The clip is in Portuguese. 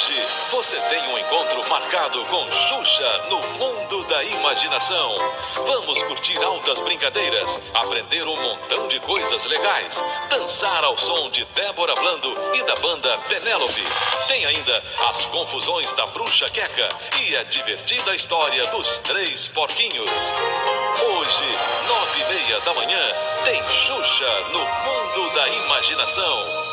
Hoje você tem um encontro marcado com Xuxa no mundo da imaginação. Vamos curtir altas brincadeiras, aprender um montão de coisas legais, dançar ao som de Débora Blando e da banda Penélope. Tem ainda as confusões da bruxa Queca e a divertida história dos três porquinhos. Hoje, nove e meia da manhã, tem Xuxa no mundo da imaginação.